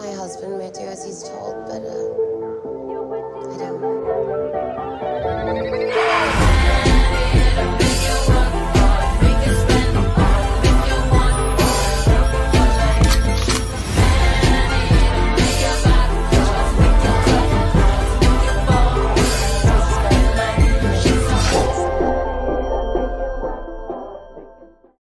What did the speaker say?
My husband might do as he's told, but uh, I don't.